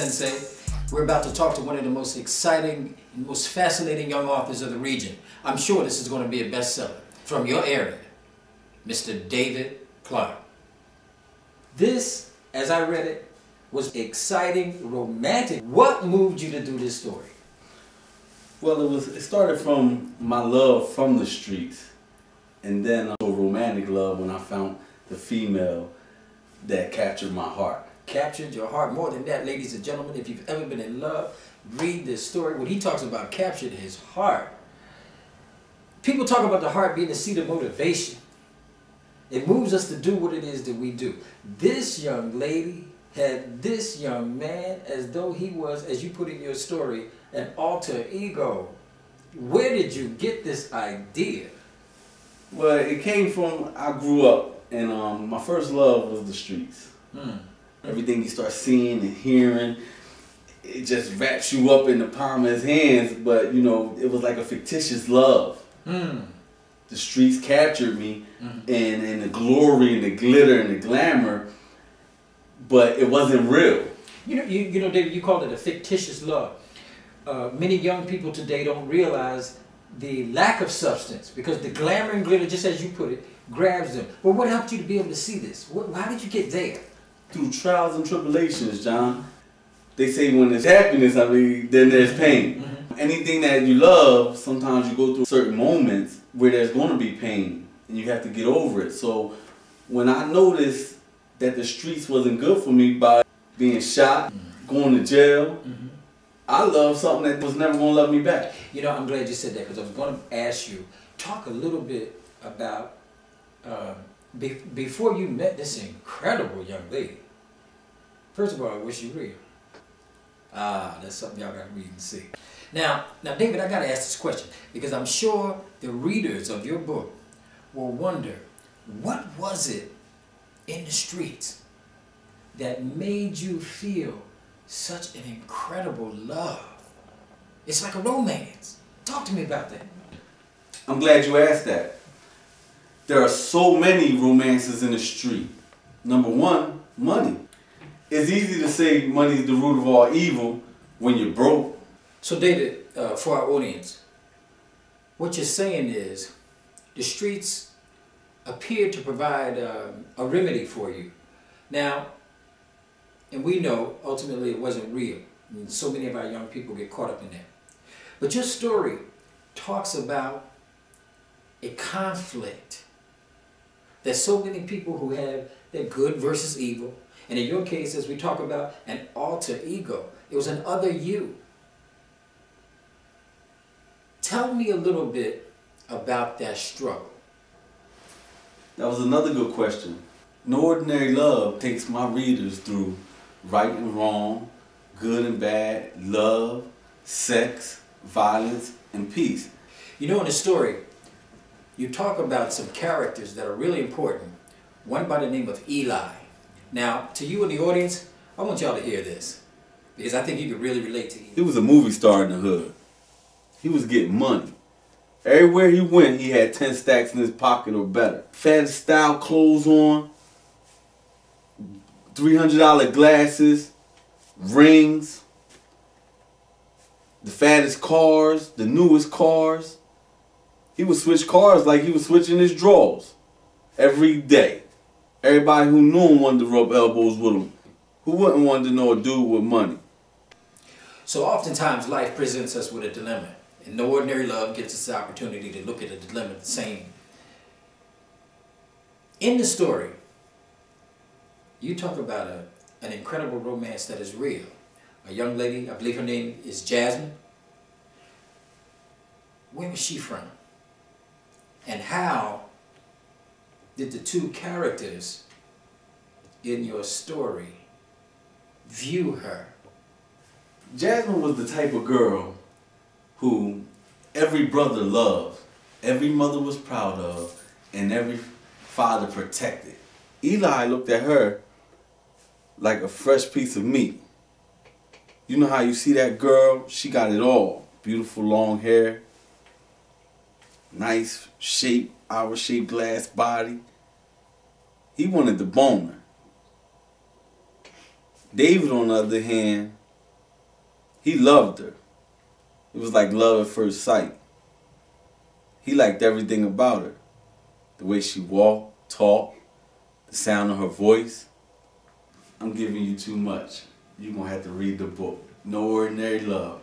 Sensei. We're about to talk to one of the most exciting, most fascinating young authors of the region. I'm sure this is going to be a bestseller from your area, Mr. David Clark. This, as I read it, was exciting, romantic. What moved you to do this story? Well, it was. It started from my love from the streets, and then a romantic love when I found the female that captured my heart. Captured your heart. More than that, ladies and gentlemen, if you've ever been in love, read this story. When he talks about captured his heart, people talk about the heart being the seat of motivation. It moves us to do what it is that we do. This young lady had this young man as though he was, as you put in your story, an alter ego. Where did you get this idea? Well, it came from I grew up, and um, my first love was the streets. Hmm. Everything you start seeing and hearing, it just wraps you up in the palm of his hands. But you know, it was like a fictitious love. Hmm. The streets captured me, and and the glory and the glitter and the glamour, but it wasn't real. You know, you, you know, David, you called it a fictitious love. Uh, many young people today don't realize the lack of substance because the glamour and glitter, just as you put it, grabs them. But what helped you to be able to see this? What, how did you get there? Through trials and tribulations, John. They say when there's happiness, I mean, then there's pain. Mm-hmm. Anything that you love, sometimes you go through certain moments where there's going to be pain, and you have to get over it. So when I noticed that the streets wasn't good for me by being shot, mm-hmm. going to jail, mm-hmm. I love something that was never going to love me back. You know, I'm glad you said that because I was going to ask you, talk a little bit about um, be, before you met this incredible young lady. First of all, I wish you real. Ah, that's something y'all got to read and see. Now, now, David, I got to ask this question because I'm sure the readers of your book will wonder, what was it in the streets that made you feel such an incredible love? It's like a romance. Talk to me about that. I'm glad you asked that. There are so many romances in the street. Number one, money. It's easy to say money is the root of all evil when you're broke. So, David, uh, for our audience, what you're saying is the streets appear to provide um, a remedy for you. Now, and we know ultimately it wasn't real. Mean, so many of our young people get caught up in that. But your story talks about a conflict. There's so many people who have that good versus evil. And in your case, as we talk about an alter ego, it was an other you. Tell me a little bit about that struggle. That was another good question. No Ordinary Love takes my readers through right and wrong, good and bad, love, sex, violence, and peace. You know, in the story, you talk about some characters that are really important. One by the name of Eli. Now, to you in the audience, I want y'all to hear this because I think you could really relate to him. He was a movie star in the hood. He was getting money. Everywhere he went, he had 10 stacks in his pocket or better. Fat style clothes on, $300 glasses, rings, the fattest cars, the newest cars. He would switch cars like he was switching his drawers every day. Everybody who knew him wanted to rub elbows with him. Who wouldn't want to know a dude with money? So oftentimes life presents us with a dilemma. And no ordinary love gets us the opportunity to look at a dilemma the same. In the story, you talk about a, an incredible romance that is real. A young lady, I believe her name is Jasmine. Where was she from? And how did the two characters in your story view her? Jasmine was the type of girl who every brother loved, every mother was proud of, and every father protected. Eli looked at her like a fresh piece of meat. You know how you see that girl? She got it all. Beautiful long hair, nice shape, hour shaped glass body. He wanted the boner. David, on the other hand, He loved her. It was like love at first sight. He liked everything about her. The way she walked, talked, the sound of her voice. I'm giving you too much. You're going to have to read the book. No Ordinary Love.